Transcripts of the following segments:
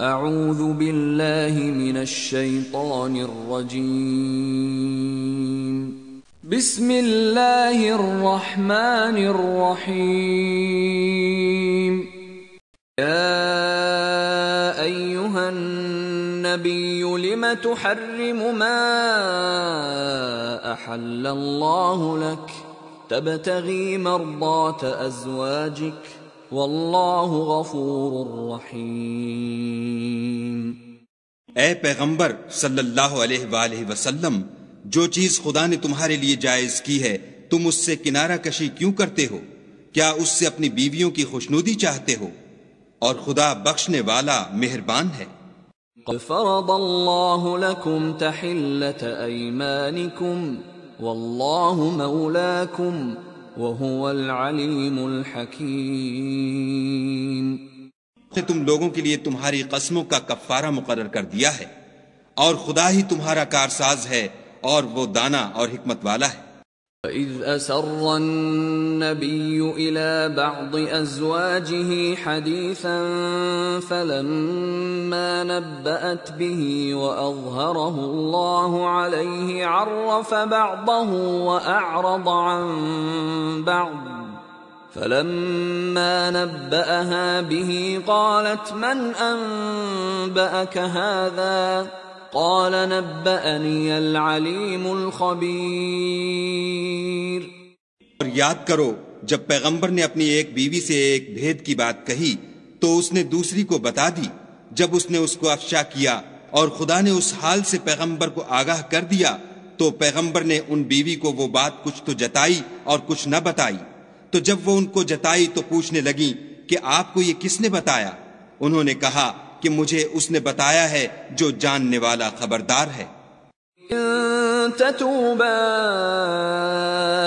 أعوذ بالله من الشيطان الرجيم. بسم الله الرحمن الرحيم. يا أيها النبي لم تحرم ما أحل الله لك؟ تبتغي مرضات أزواجك؟ واللہ غفور رحیم۔ اے پیغمبر صلی اللہ علیہ وآلہ وسلم جو چیز خدا نے تمہارے لیے جائز کی ہے تم اس سے کنارہ کشی کیوں کرتے ہو؟ کیا اس سے اپنی بیویوں کی خوشنودی چاہتے ہو؟ اور خدا بخشنے والا مہربان ہے۔ قد فرض اللہ لکم تحلت ایمانکم واللہ مولاکم وهو العلیم الحکیم نے تم لوگوں کے لیے تمہاری قسموں کا کفارہ مقرر کر دیا ہے اور خدا ہی تمہارا کارساز ہے اور وہ دانا اور حکمت والا ہے۔ فَإِذْ أَسَرَّ النَّبِيُّ إِلَى بَعْضِ أَزْوَاجِهِ حَدِيثًا فَلَمَّا نَبَّأَتْ بِهِ وَأَظْهَرَهُ اللَّهُ عَلَيْهِ عَرَّفَ بَعْضَهُ وَأَعْرَضَ عَنْ بَعْضٍ فَلَمَّا نَبَّأَهَا بِهِ قَالَتْ مَنْ أَنْبَأَكَ هَذَا قال نبأني العليم الخبير اور یاد کرو، جب پیغمبر نے اپنی ایک بیوی سے ایک بھید کی بات کہی، تو اس نے دوسری کو بتا دی۔ جب اس نے اس کو افشا کیا اور خدا نے اس حال سے پیغمبر کو آگاہ کر دیا، تو پیغمبر نے ان بیوی کو وہ بات کچھ تو جتائی اور کچھ نہ بتائی۔ تو جب وہ ان کو جتائی تو پوچھنے لگی کہ آپ کو یہ کس نے بتایا؟ انہوں نے کہا کہ مجھے اس نے بتایا ہے جو جاننے والا خبردار ہے۔ ان تتوبا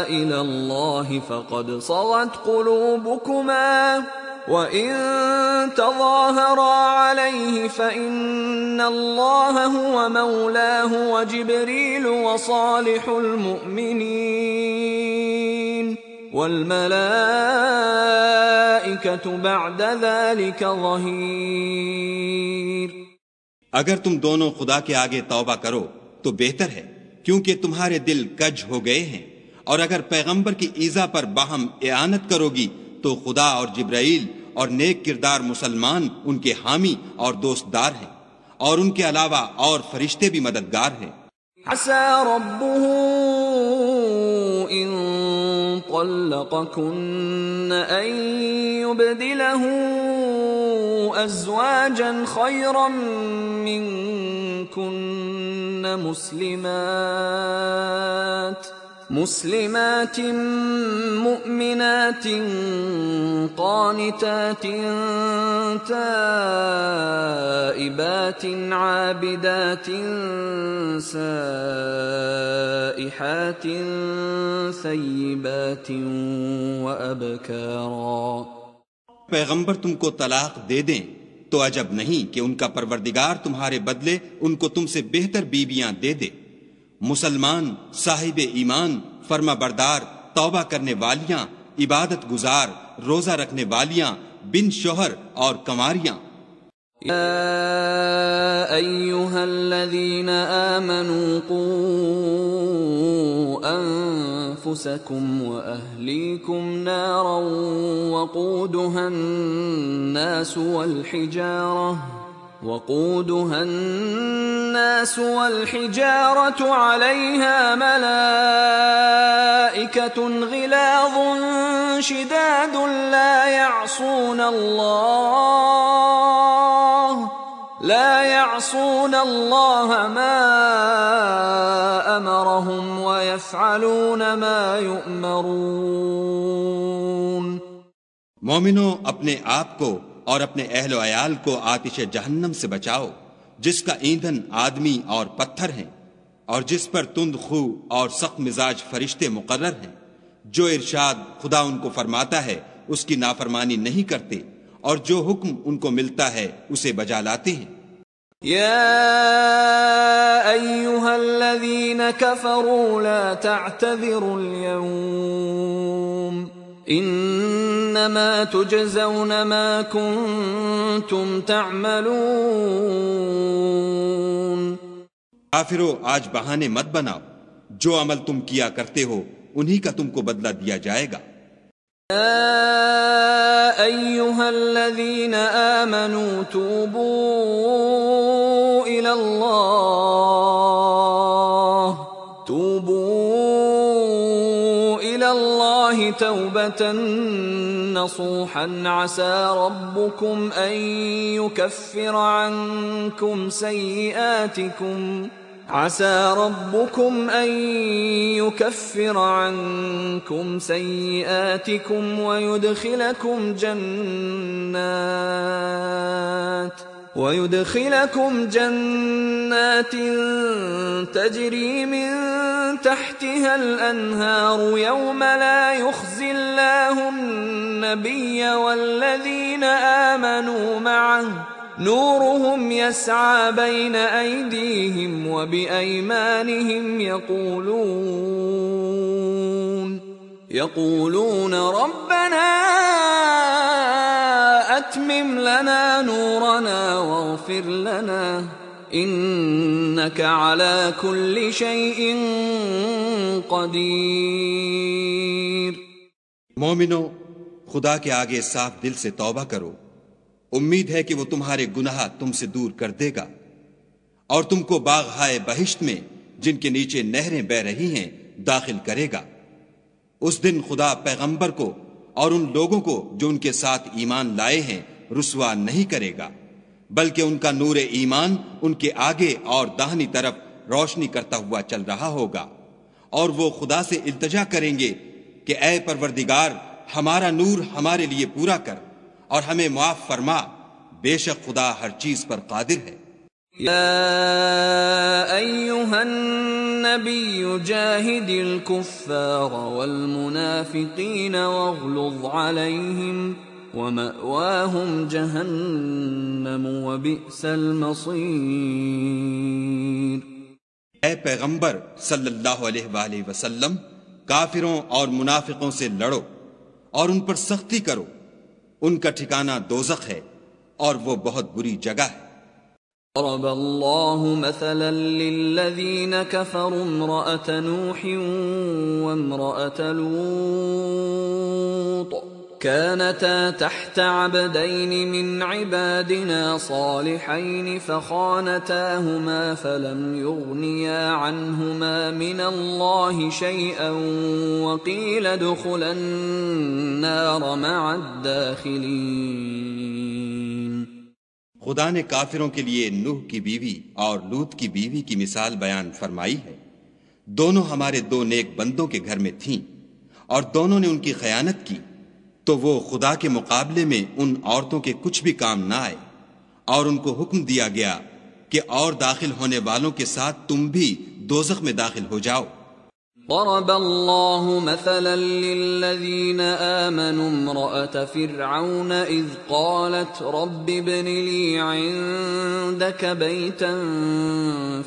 الى الله فقد صغت قلوبكما وان تظاهرا عليه فان الله هو مولاه وجبريل وصالح المؤمنين بعد ذلك ظهير اگر تم دونوں خدا کے آگے توبہ کرو تو بہتر ہے کیونکہ تمہارے دل کج ہو گئے ہیں۔ اور اگر پیغمبر کی ایزا پر باہم اعانت کرو گی تو خدا اور جبرائیل اور نیک کردار مسلمان ان کے حامی اور دوستدار ہیں۔ اور ان کے علاوہ اور فرشتے بھی مددگار ہیں۔ عسى ربه إن طلقكن أن يبدله أزواجا خيرا منكن مسلمات مسلمات مؤمنات قانتات تائبات عابدات سائحات ثيبات وأبكارا پیغمبر تم کو طلاق دے دیں تو عجب نہیں کہ ان کا پروردگار تمہارے بدلے ان کو تم سے بہتر بیویاں دے دے۔ مسلمان، صاحب ایمان، فرما بردار، توبہ کرنے والیاں، عبادت گزار، روزہ رکھنے والیاں، بن شوہر اور کماریاں يا أيها الذين آمنوا قوا أنفسكم وأهليكم نارا وقودها الناس والحجارة۔ وقودها الناس والحجارة عليها ملائكة غلاظ شداد لا يعصون الله لا يعصون الله ما أمرهم ويفعلون ما يؤمرون. مومنو اپنے آپ کو اور اپنے اہل و عیال کو آتش جہنم سے بچاؤ، جس کا ایندھن آدمی اور پتھر ہیں، اور جس پر تند خو اور سخت مزاج فرشتے مقرر ہیں۔ جو ارشاد خدا ان کو فرماتا ہے، اس کی نافرمانی نہیں کرتے، اور جو حکم ان کو ملتا ہے، اسے بجا لاتے ہیں۔ يا أيها الذين كفروا لا تعتذروا اليوم إنما تجزون ما كنتم تعملون. آفرو آج بہانے مت بناو جو عمل تم کیا کرتے ہو انہی کا تم کو بدلہ دیا جائے يا أيها الذين آمنوا توبوا إلى الله توبوا إلى الله توبة نصوحا عسى ربكم أن يكفر عنكم سيئاتكم. عسى ربكم أن يكفر عنكم سيئاتكم ويدخلكم جنات ويدخلكم جنات تجري من تحتها الأنهار يوم لا يخزي الله النبي والذين آمنوا معه. نورهم يسعى بين أيديهم وبأيمانهم يقولون يقولون ربنا أتمم لنا نورنا واغفر لنا. إنك على كل شيء قدير. مومنو، خدا کے آگے صاف دل سے توبہ کرو۔ امید ہے کہ وہ تمہارے گناہ تم سے دور کر دے گا۔ اور تم کو باغ ہائے بہشت میں، جن کے نیچے نہریں بہ رہی ہیں، داخل کرے گا۔ اس دن خدا پیغمبر کو اور ان لوگوں کو جو ان کے ساتھ ایمان لائے ہیں، رسوا نہیں کرے گا۔ بلکہ ان کا نور ایمان ان کے آگے اور داہنی طرف روشنی کرتا ہوا چل رہا ہوگا۔ اور وہ خدا سے التجا کریں گے کہ اے پروردگار، ہمارا نور ہمارے لیے پورا کر اور ہمیں معاف فرما۔ بے شک خدا ہر چیز پر قادر ہے۔ يا أيها النبي جاهد الكفار والمنافقين واغلظ عليهم ومأواهم جهنم وبئس المصير۔ اے پیغمبر صلی اللہ علیہ وآلہ وسلم کافروں اور منافقوں سے لڑو اور ان پر سختی کرو۔ ان کا ٹھکانہ دوزخ ہے اور وہ بہت بری جگہ ہے۔ ضرب الله مثلا للذين كفروا امرأة نوح وامرأة لوط۔ كانتا تحت عبدين من عبادنا صالحين فخانتاهما فلم يغنيا عنهما من الله شيئا وقيل ادخلا النار مع الداخلين. خدا نے کافروں کے لیے نوح کی بیوی اور لوت کی بیوی کی مثال بیان فرمائی ہے۔ دونوں ہمارے دو نیک بندوں کے گھر میں تھیں اور دونوں نے ان کی خیانت کی۔ تو وہ خدا کے مقابلے میں ان عورتوں کے کچھ بھی کام نہ آئے۔ اور ان کو حکم دیا گیا کہ اور داخل ہونے والوں کے ساتھ تم بھی دوزخ میں داخل ہو جاؤ۔ ضرب الله مثلا للذين آمنوا امرأة فرعون إذ قالت رب ابن لي عندك بيتا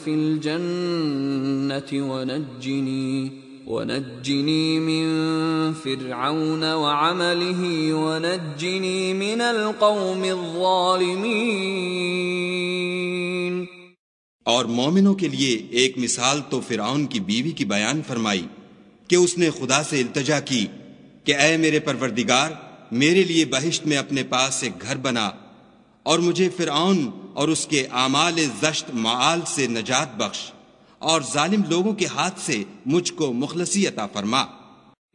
في الجنة ونجني ونجني من فرعون وعمله ونجني من القوم الظالمين. اور مومنوں کے لیے ایک مثال تو فرعون کی بیوی کی بیان فرمائی کہ اس نے خدا سے التجا کی کہ اے میرے پروردگار، میرے لیے بہشت میں اپنے پاس ایک گھر بنا اور مجھے فرعون اور اس کے اعمال زشت معال سے نجات بخش۔ اور ظالم لوگوں کے ہاتھ سے مجھ کو مخلصی عطا فرما۔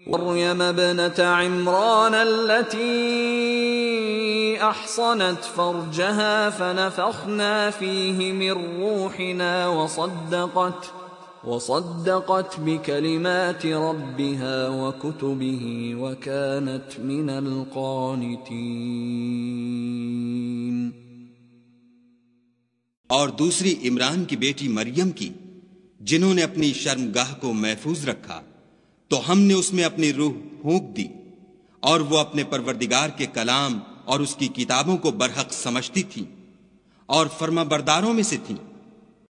مريم ابنة عمران التي أحصنت فرجها فنفخنا فيه من روحنا وصدقت وصدقت بكلمات ربها وكتبه وكانت من القانتين اور دوسری عمران کی بیٹی مریم کی جنہوں نے اپنی شرمگاہ کو محفوظ رکھا، تو ہم نے اس میں اپنی روح پھونک دی اور وہ اپنے پروردگار کے کلام اور اس کی کتابوں کو برحق سمجھتی تھی اور فرما برداروں میں سے تھیں۔